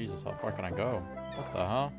Jesus, how far can I go? What the hell?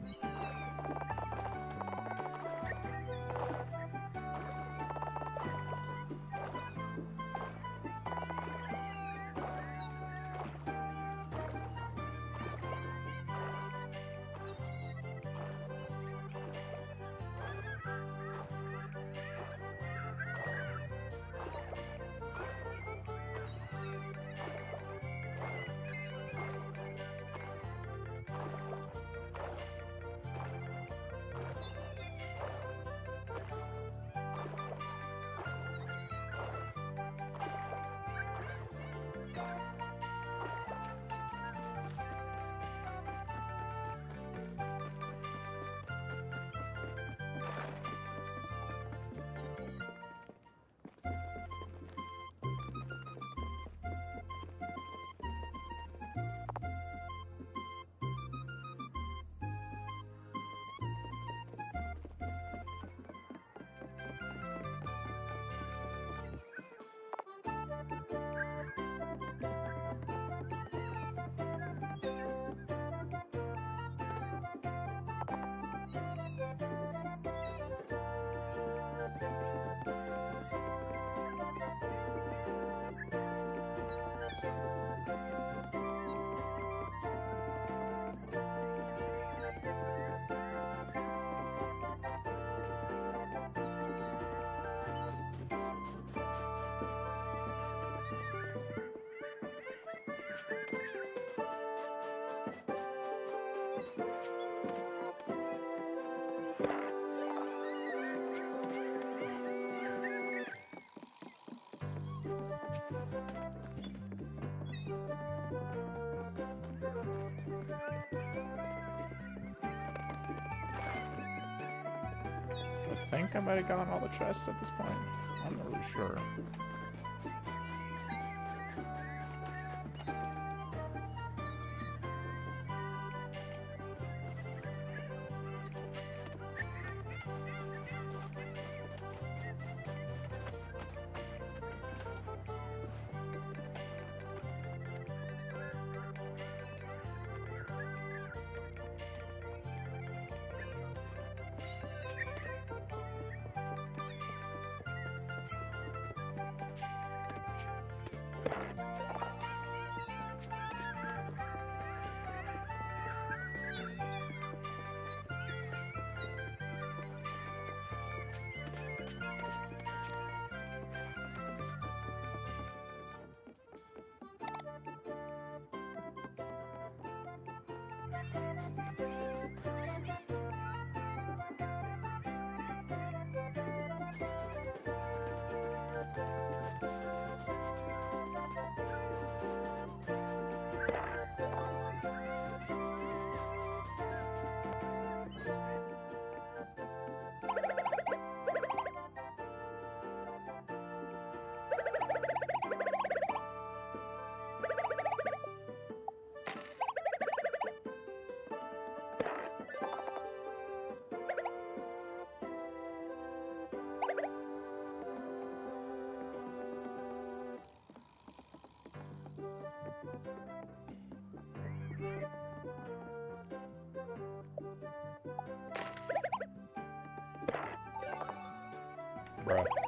Think I might have gotten all the chests at this point. I'm not really sure.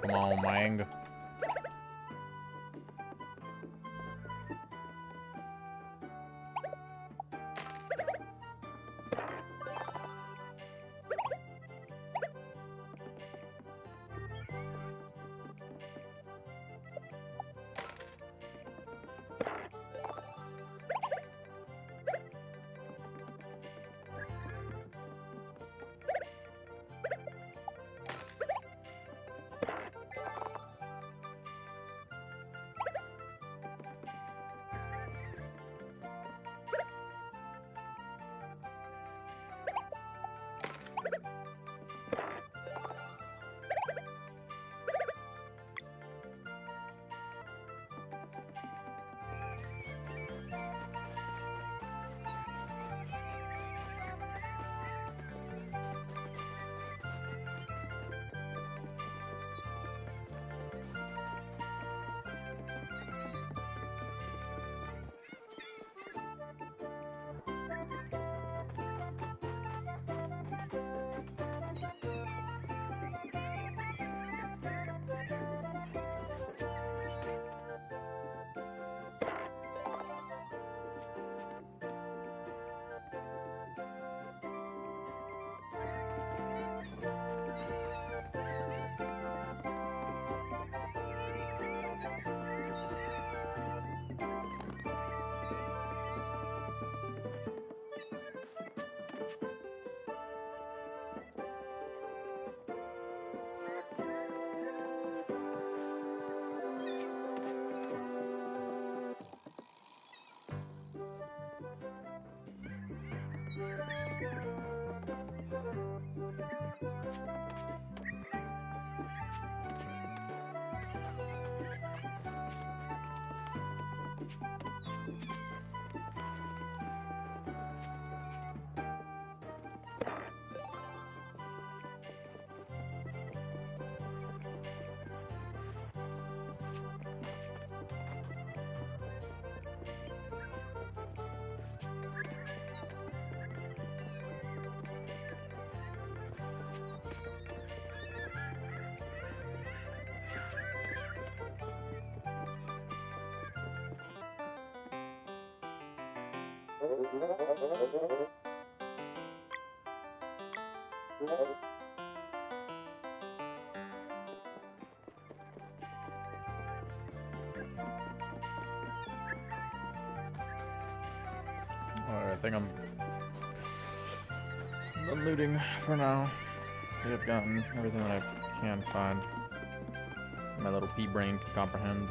Come on, Mang. Alright, I think I'm done looting for now. I've gotten everything that I can find. My little pea brain can comprehend.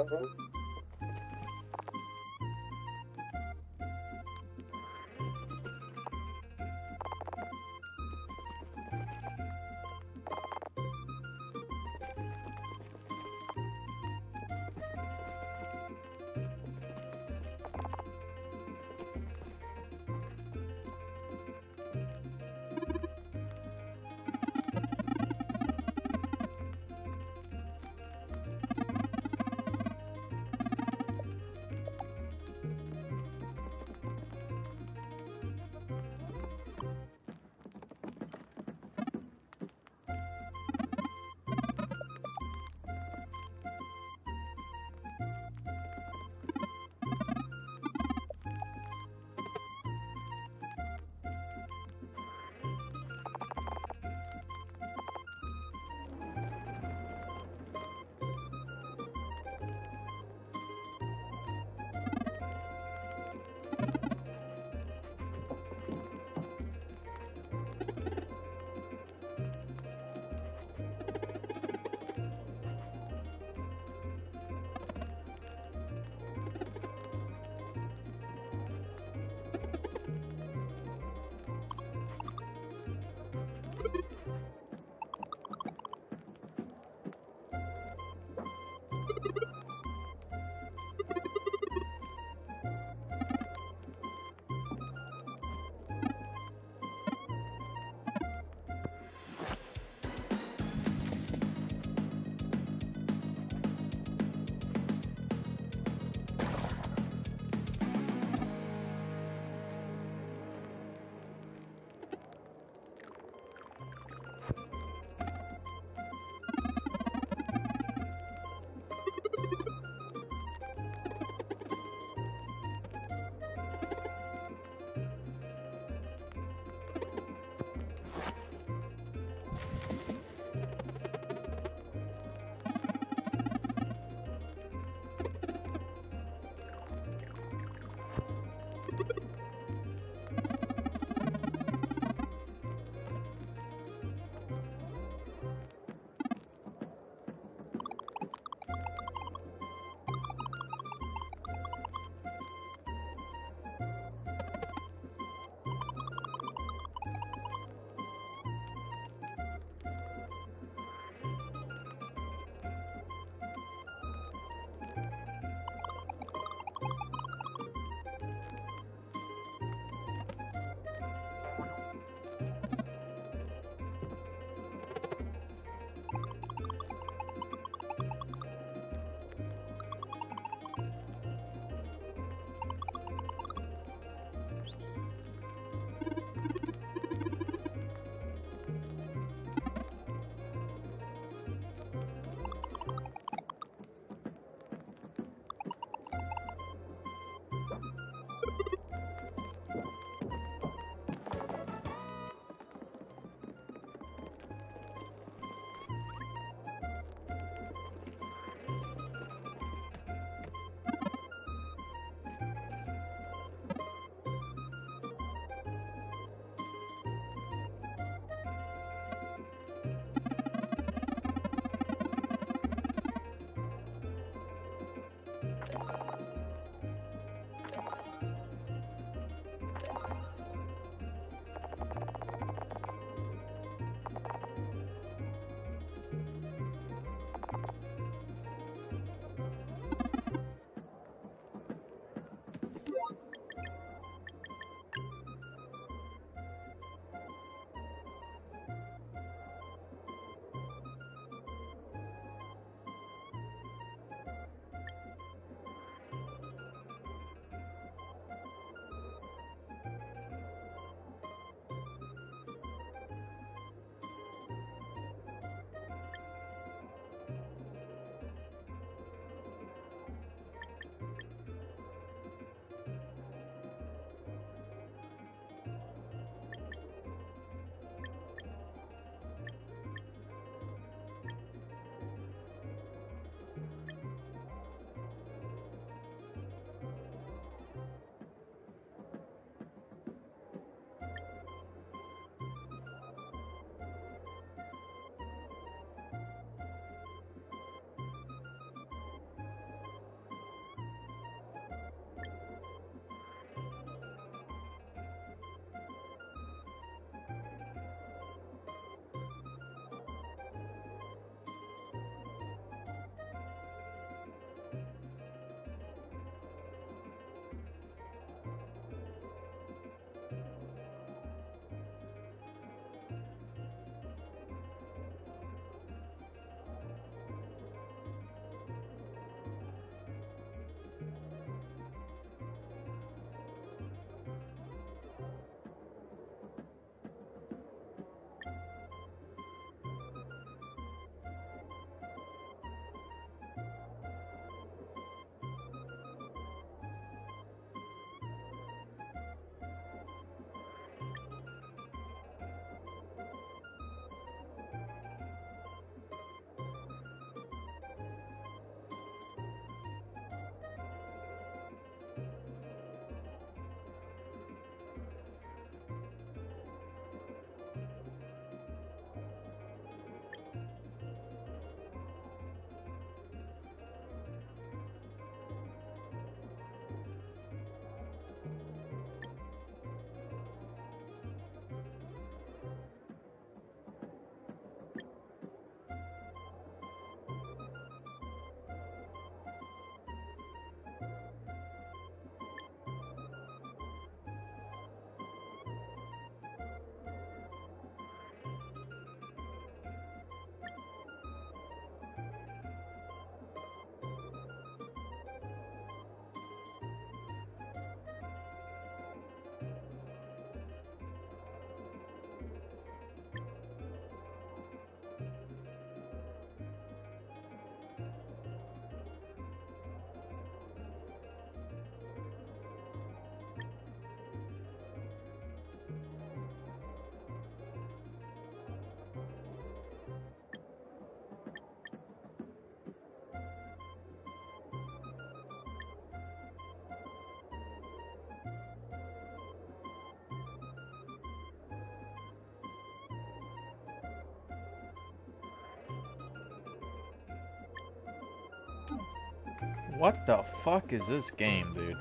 어? What the fuck is this game, dude?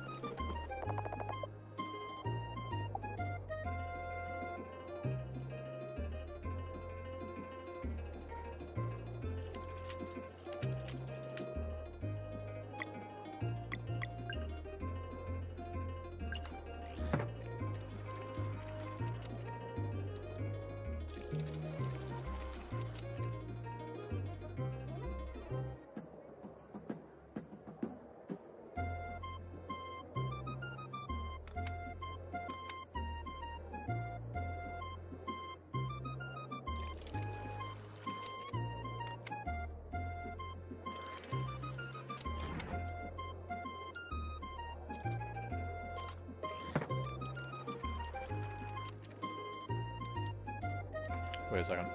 Wait a second.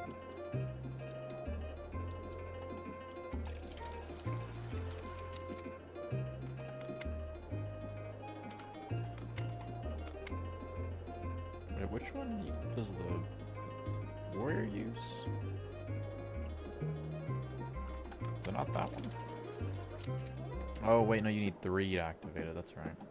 Wait, which one does the warrior use? Is it not that one? Oh, wait, no, you need three to activate it. That's right.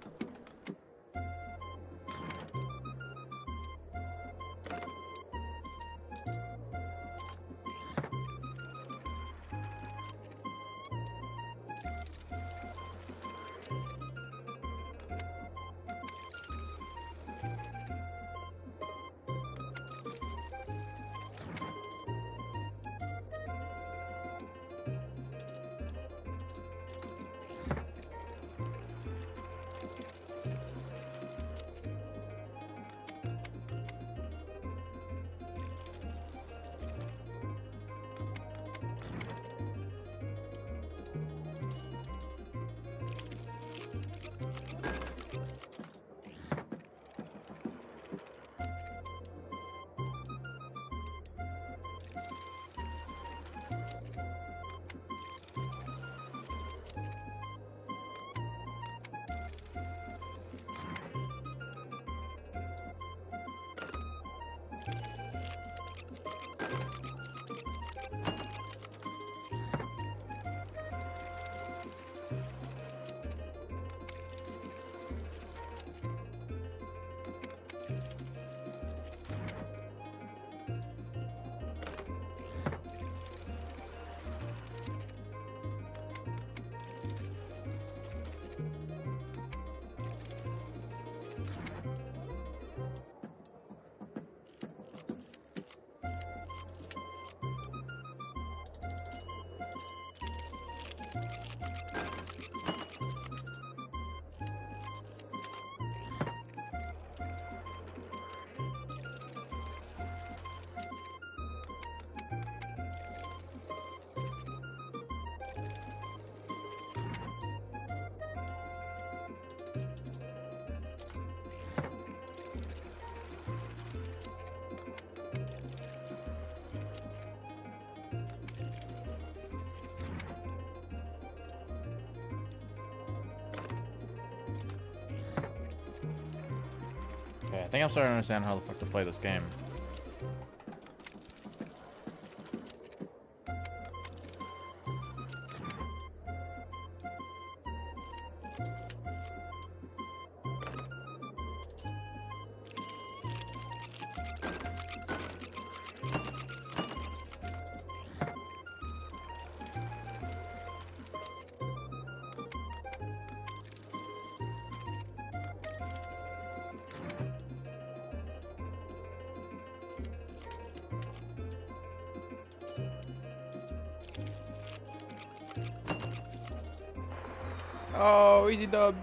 Think I'm starting to understand how the fuck to play this game.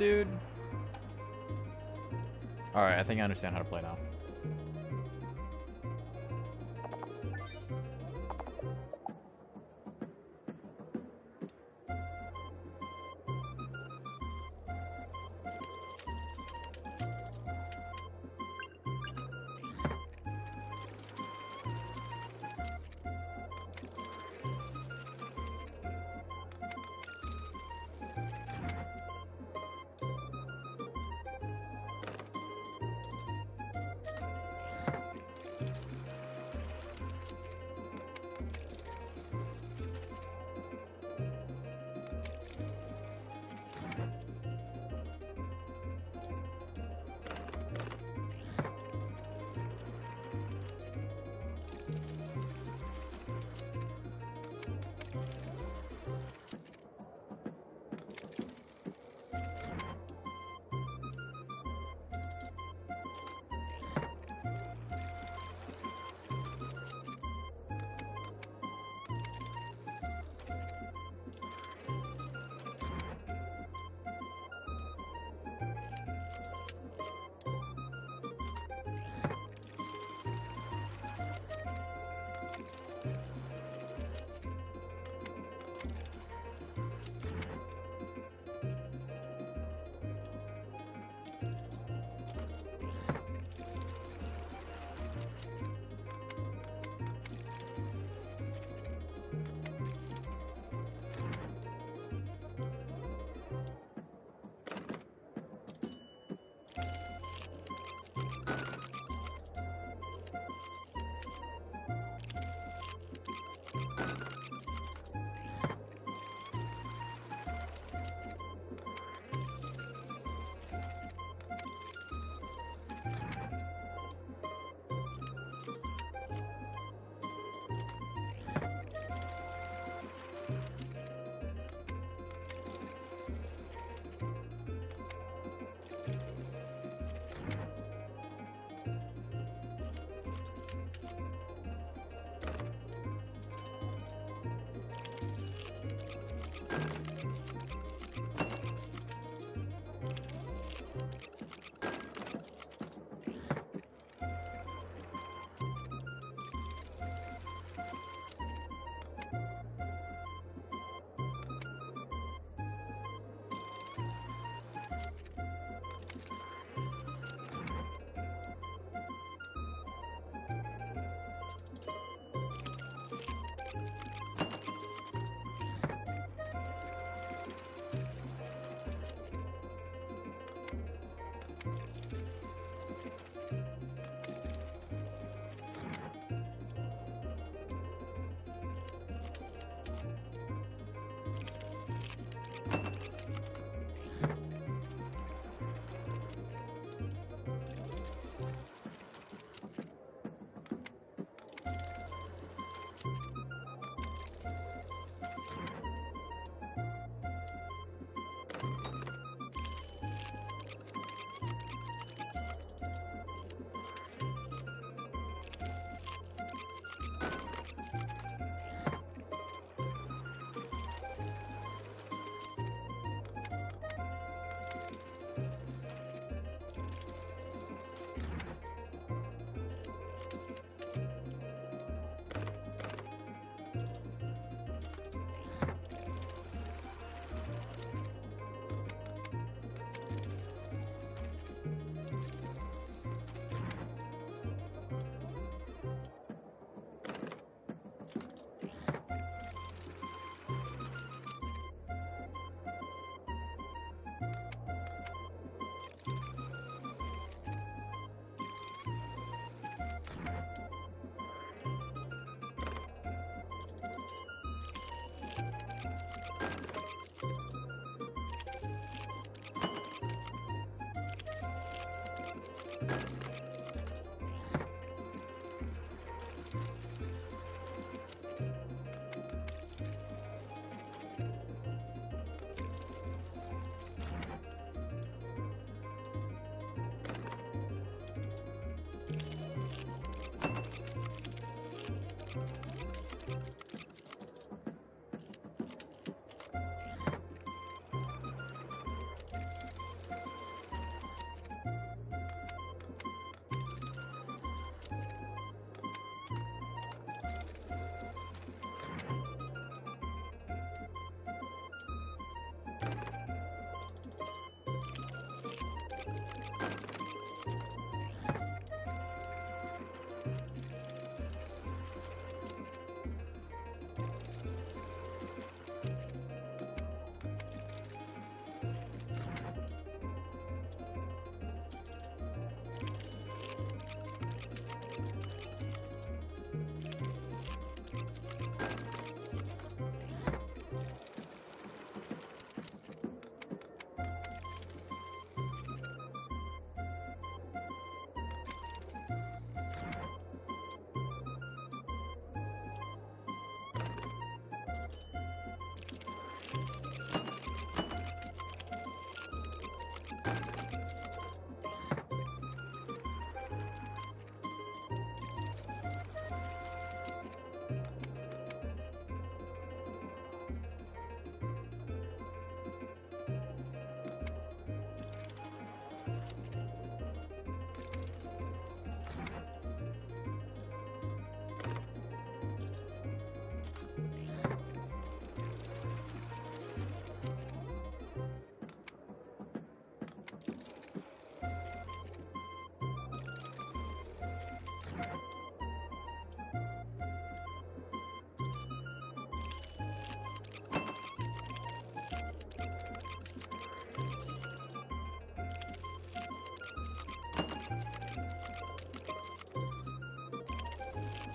Dude. Alright, I think I understand how to play now.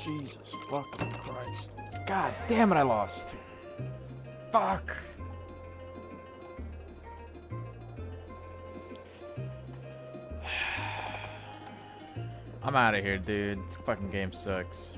Jesus fucking Christ. God damn it, I lost. Fuck. I'm out of here, dude. This fucking game sucks.